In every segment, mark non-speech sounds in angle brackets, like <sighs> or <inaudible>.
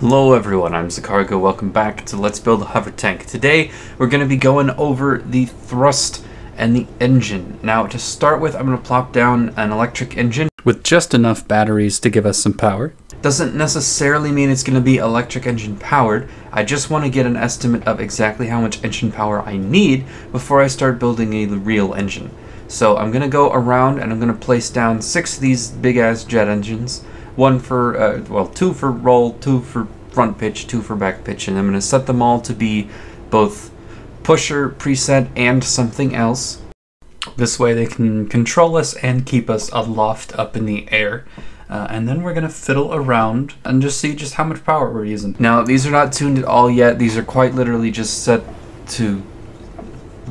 Hello everyone, I'm Zicargo. Welcome back to Let's Build a Hover Tank. Today we're going to be going over the thrust and the engine. Now to start with I'm going to plop down an electric engine with just enough batteries to give us some power. Doesn't necessarily mean it's going to be electric engine powered. I just want to get an estimate of exactly how much engine power I need before I start building a real engine. So I'm going to go around and I'm going to place down six of these big ass jet engines one for, uh, well, two for roll, two for front pitch, two for back pitch, and I'm going to set them all to be both pusher, preset, and something else. This way they can control us and keep us aloft up in the air. Uh, and then we're going to fiddle around and just see just how much power we're using. Now, these are not tuned at all yet. These are quite literally just set to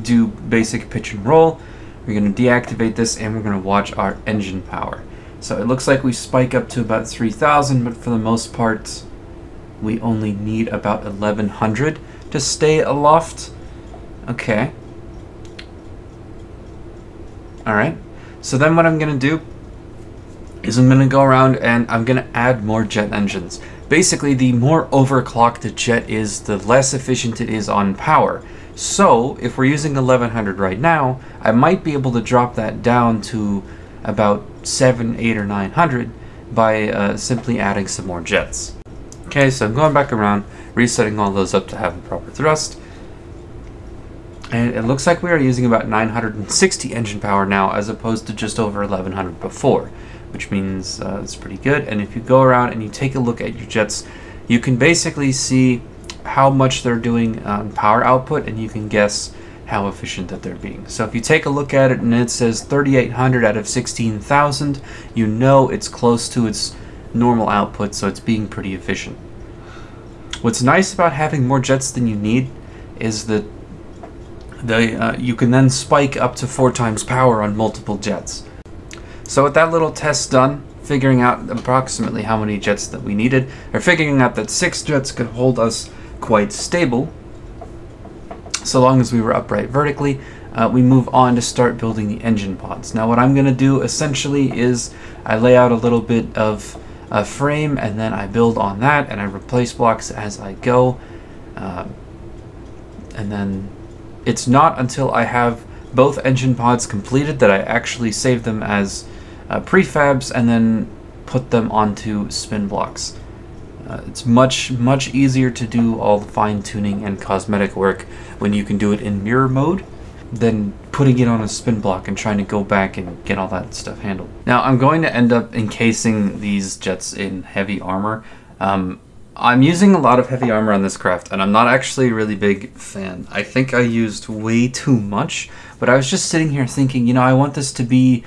do basic pitch and roll. We're going to deactivate this and we're going to watch our engine power. So it looks like we spike up to about 3,000, but for the most part, we only need about 1,100 to stay aloft. Okay. Alright. So then what I'm going to do is I'm going to go around and I'm going to add more jet engines. Basically, the more overclocked the jet is, the less efficient it is on power. So, if we're using 1100 right now, I might be able to drop that down to about seven, eight, or 900 by uh, simply adding some more jets. Okay, so I'm going back around, resetting all those up to have the proper thrust. And it looks like we are using about 960 engine power now as opposed to just over 1100 before, which means uh, it's pretty good. And if you go around and you take a look at your jets, you can basically see how much they're doing on power output and you can guess how efficient that they're being. So if you take a look at it and it says 3800 out of 16,000, you know it's close to its normal output, so it's being pretty efficient. What's nice about having more jets than you need is that the, uh, you can then spike up to four times power on multiple jets. So with that little test done, figuring out approximately how many jets that we needed, or figuring out that six jets could hold us quite stable, so long as we were upright vertically, uh, we move on to start building the engine pods. Now what I'm going to do essentially is I lay out a little bit of a frame and then I build on that and I replace blocks as I go. Uh, and then it's not until I have both engine pods completed that I actually save them as uh, prefabs and then put them onto spin blocks. Uh, it's much, much easier to do all the fine tuning and cosmetic work when you can do it in mirror mode than putting it on a spin block and trying to go back and get all that stuff handled. Now I'm going to end up encasing these jets in heavy armor. Um, I'm using a lot of heavy armor on this craft and I'm not actually a really big fan. I think I used way too much, but I was just sitting here thinking, you know, I want this to be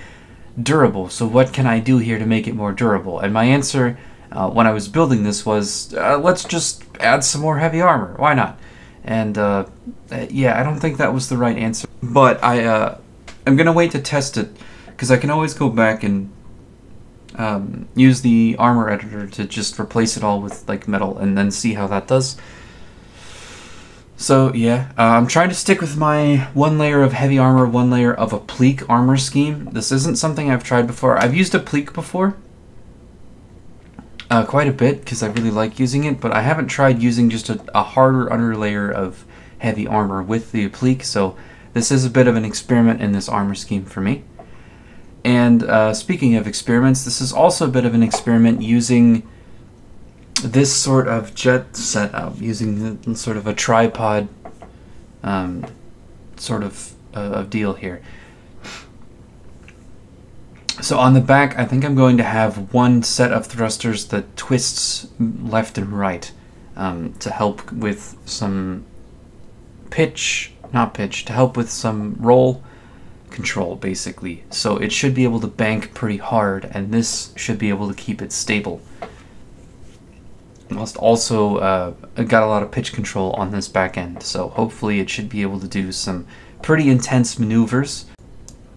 durable, so what can I do here to make it more durable? And my answer uh, when I was building this was uh, let's just add some more heavy armor. Why not? And uh, uh yeah, I don't think that was the right answer. But I uh, I'm gonna wait to test it because I can always go back and um, use the armor editor to just replace it all with like metal and then see how that does. So yeah, uh, I'm trying to stick with my one layer of heavy armor, one layer of applique armor scheme. This isn't something I've tried before. I've used applique before, uh, quite a bit because I really like using it, but I haven't tried using just a, a harder underlayer of heavy armor with the applique, so this is a bit of an experiment in this armor scheme for me. And uh, speaking of experiments, this is also a bit of an experiment using this sort of jet setup, using sort of a tripod um, sort of, uh, of deal here. So on the back, I think I'm going to have one set of thrusters that twists left and right um, to help with some pitch, not pitch, to help with some roll control, basically. So it should be able to bank pretty hard, and this should be able to keep it stable. Must also uh, got a lot of pitch control on this back end, so hopefully it should be able to do some pretty intense maneuvers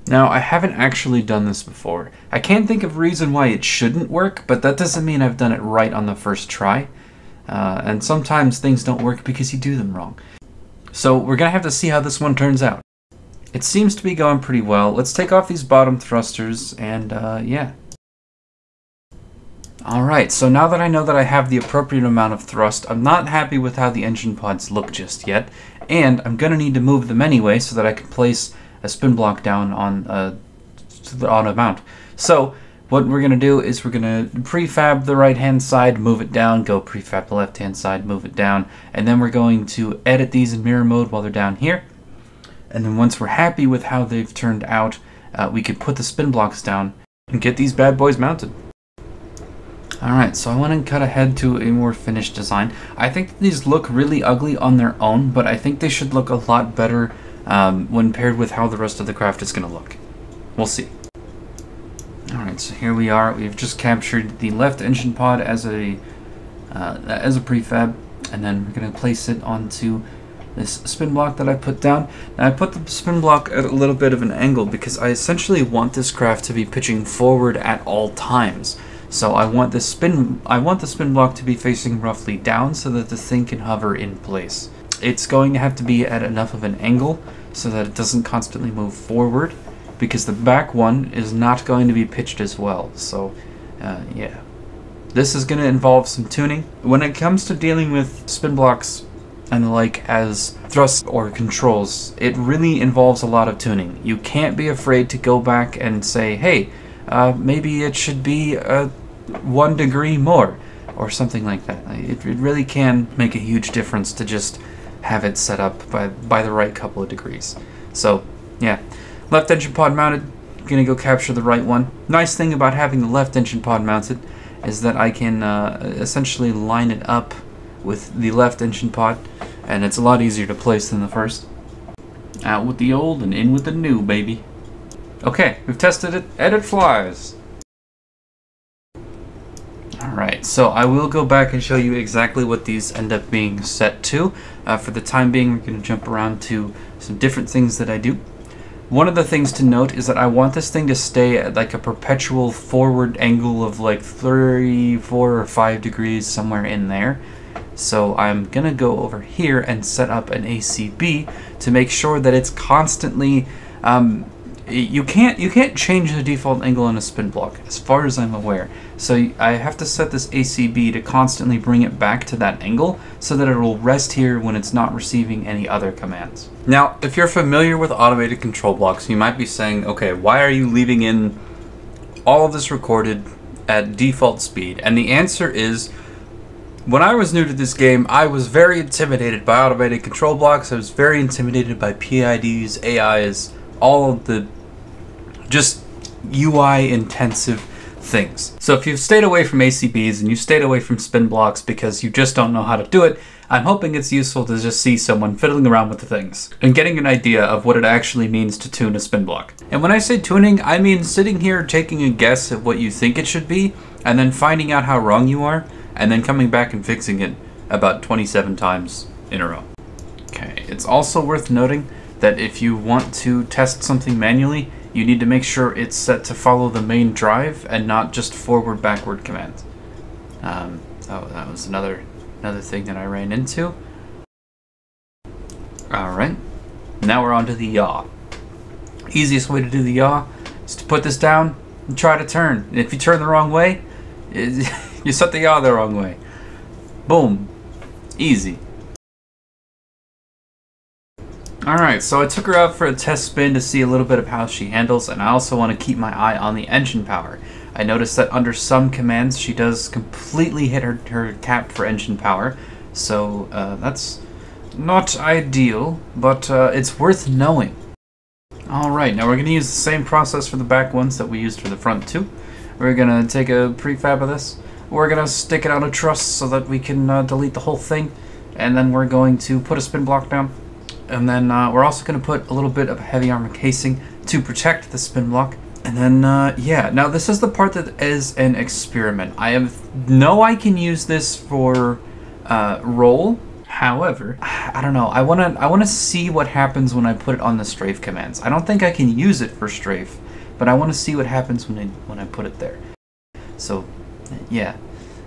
now, I haven't actually done this before. I can't think of a reason why it shouldn't work, but that doesn't mean I've done it right on the first try. Uh, and sometimes things don't work because you do them wrong. So we're going to have to see how this one turns out. It seems to be going pretty well. Let's take off these bottom thrusters and uh, yeah. Alright, so now that I know that I have the appropriate amount of thrust, I'm not happy with how the engine pods look just yet, and I'm going to need to move them anyway so that I can place a spin block down on, uh, on a mount. So, what we're going to do is we're going to prefab the right hand side, move it down, go prefab the left hand side, move it down, and then we're going to edit these in mirror mode while they're down here. And then once we're happy with how they've turned out, uh, we can put the spin blocks down and get these bad boys mounted. Alright, so I want to cut ahead to a more finished design. I think these look really ugly on their own, but I think they should look a lot better um, when paired with how the rest of the craft is going to look. We'll see. Alright, so here we are. We've just captured the left engine pod as a uh, as a prefab, and then we're going to place it onto this spin block that I put down. Now I put the spin block at a little bit of an angle because I essentially want this craft to be pitching forward at all times. So I want the spin I want the spin block to be facing roughly down so that the thing can hover in place. It's going to have to be at enough of an angle so that it doesn't constantly move forward because the back one is not going to be pitched as well. So uh, yeah. This is going to involve some tuning. When it comes to dealing with spin blocks and the like as thrust or controls, it really involves a lot of tuning. You can't be afraid to go back and say, hey, uh, maybe it should be a one degree more or something like that. It, it really can make a huge difference to just have it set up by, by the right couple of degrees. So, yeah. Left engine pod mounted. Gonna go capture the right one. Nice thing about having the left engine pod mounted is that I can uh, essentially line it up with the left engine pod, and it's a lot easier to place than the first. Out with the old and in with the new, baby. Okay, we've tested it, and it flies. So I will go back and show you exactly what these end up being set to. Uh, for the time being, we're going to jump around to some different things that I do. One of the things to note is that I want this thing to stay at like a perpetual forward angle of like 3, 4, or 5 degrees, somewhere in there. So I'm going to go over here and set up an ACB to make sure that it's constantly um, you can't you can't change the default angle on a spin block as far as I'm aware. So I have to set this ACB to constantly bring it back to that angle so that it will rest here when it's not receiving any other commands. Now, if you're familiar with automated control blocks, you might be saying, okay, why are you leaving in all of this recorded at default speed? And the answer is, when I was new to this game, I was very intimidated by automated control blocks. I was very intimidated by PIDs, AIs, all of the just UI intensive things. So if you've stayed away from ACBs and you stayed away from spin blocks because you just don't know how to do it, I'm hoping it's useful to just see someone fiddling around with the things and getting an idea of what it actually means to tune a spin block. And when I say tuning, I mean sitting here taking a guess at what you think it should be and then finding out how wrong you are and then coming back and fixing it about 27 times in a row. Okay, it's also worth noting that if you want to test something manually, you need to make sure it's set to follow the main drive and not just forward backward commands. Um, oh, that was another another thing that I ran into. Alright, now we're on to the yaw. Easiest way to do the yaw is to put this down and try to turn. And if you turn the wrong way, <laughs> you set the yaw the wrong way. Boom. Easy. Alright, so I took her out for a test spin to see a little bit of how she handles, and I also want to keep my eye on the engine power. I noticed that under some commands she does completely hit her, her cap for engine power, so uh, that's not ideal, but uh, it's worth knowing. Alright, now we're going to use the same process for the back ones that we used for the front two. We're going to take a prefab of this, we're going to stick it on a truss so that we can uh, delete the whole thing, and then we're going to put a spin block down, and then uh, we're also going to put a little bit of heavy armor casing to protect the spin block. And then, uh, yeah, now this is the part that is an experiment. I have know I can use this for uh, roll. However, I don't know. I want to I want to see what happens when I put it on the strafe commands. I don't think I can use it for strafe, but I want to see what happens when I when I put it there. So, yeah.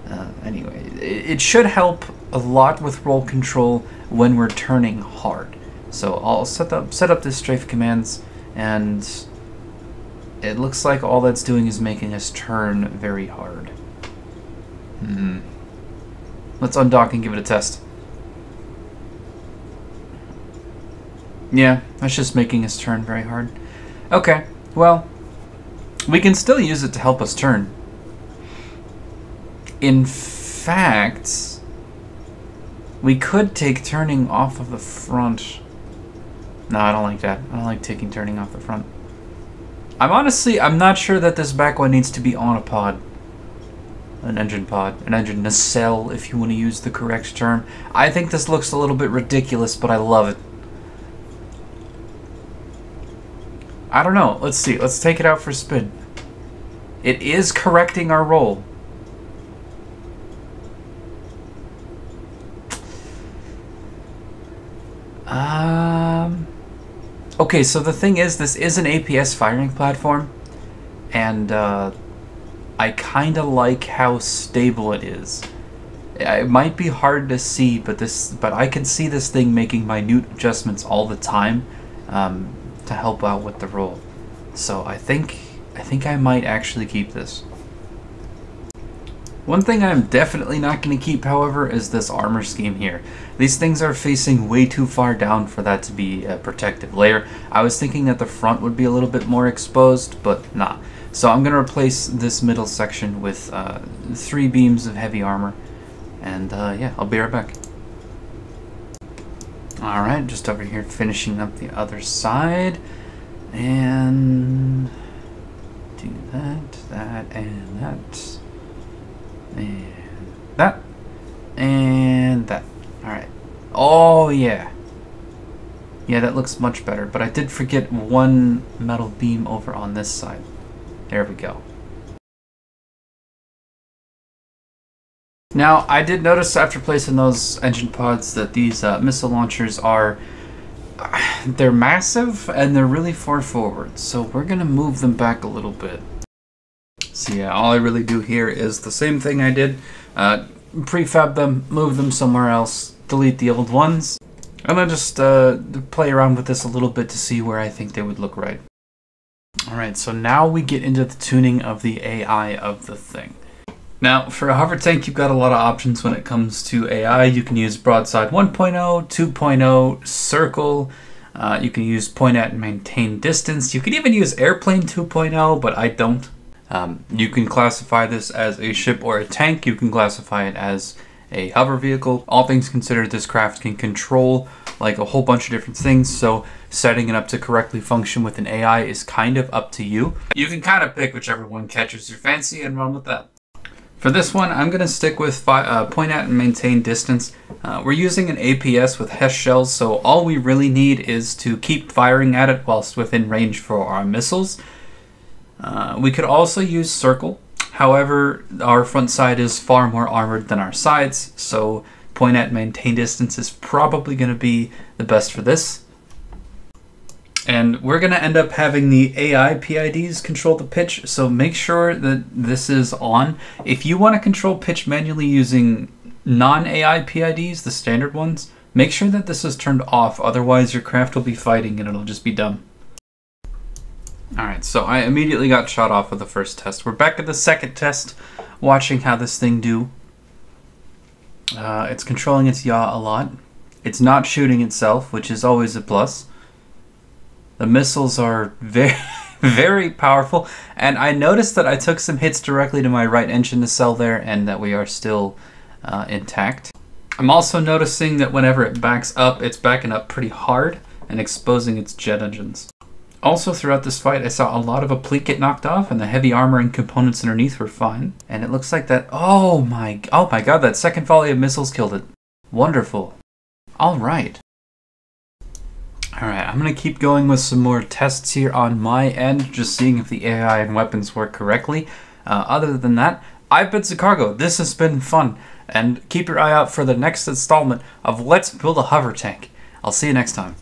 Uh, anyway, it, it should help a lot with roll control when we're turning hard. So I'll set up set up this strafe commands, and it looks like all that's doing is making us turn very hard. Hmm. Let's undock and give it a test. Yeah, that's just making us turn very hard. Okay, well, we can still use it to help us turn. In fact, we could take turning off of the front. No, I don't like that. I don't like taking turning off the front. I'm honestly, I'm not sure that this back one needs to be on a pod. An engine pod. An engine nacelle, if you want to use the correct term. I think this looks a little bit ridiculous, but I love it. I don't know. Let's see. Let's take it out for spin. It is correcting our roll. Okay, so the thing is, this is an APS firing platform, and uh, I kind of like how stable it is. It might be hard to see, but this, but I can see this thing making minute adjustments all the time um, to help out with the roll. So I think, I think I might actually keep this. One thing I'm definitely not going to keep, however, is this armor scheme here. These things are facing way too far down for that to be a protective layer. I was thinking that the front would be a little bit more exposed, but nah. So I'm going to replace this middle section with uh, three beams of heavy armor. And uh, yeah, I'll be right back. Alright, just over here finishing up the other side. And do that, that, and that and that, and that. Alright. Oh, yeah. Yeah, that looks much better, but I did forget one metal beam over on this side. There we go. Now, I did notice after placing those engine pods that these uh, missile launchers are <sighs> they're massive and they're really far forward, so we're gonna move them back a little bit. So yeah, all I really do here is the same thing I did. Uh, prefab them, move them somewhere else, delete the old ones, and then just uh, play around with this a little bit to see where I think they would look right. Alright, so now we get into the tuning of the AI of the thing. Now, for a hover tank, you've got a lot of options when it comes to AI. You can use broadside 1.0, 2.0, circle. Uh, you can use point at and maintain distance. You can even use airplane 2.0, but I don't. Um, you can classify this as a ship or a tank. You can classify it as a hover vehicle. All things considered, this craft can control like a whole bunch of different things. So setting it up to correctly function with an AI is kind of up to you. You can kind of pick whichever one catches your fancy and run with that. For this one, I'm going to stick with uh, point at and maintain distance. Uh, we're using an APS with HESH shells, so all we really need is to keep firing at it whilst within range for our missiles. Uh, we could also use circle. However, our front side is far more armored than our sides, so point at maintain distance is probably going to be the best for this. And we're going to end up having the AI PIDs control the pitch, so make sure that this is on. If you want to control pitch manually using non-AI PIDs, the standard ones, make sure that this is turned off, otherwise your craft will be fighting and it'll just be dumb. Alright, so I immediately got shot off of the first test. We're back at the second test, watching how this thing do. Uh, it's controlling its yaw a lot. It's not shooting itself, which is always a plus. The missiles are very, <laughs> very powerful, and I noticed that I took some hits directly to my right engine nacelle there, and that we are still uh, intact. I'm also noticing that whenever it backs up, it's backing up pretty hard and exposing its jet engines. Also, throughout this fight, I saw a lot of applique get knocked off, and the heavy armor and components underneath were fine. And it looks like that. Oh my! Oh my God! That second volley of missiles killed it. Wonderful. All right. All right. I'm gonna keep going with some more tests here on my end, just seeing if the AI and weapons work correctly. Uh, other than that, I've been Zicargo. This has been fun, and keep your eye out for the next installment of Let's Build a Hover Tank. I'll see you next time.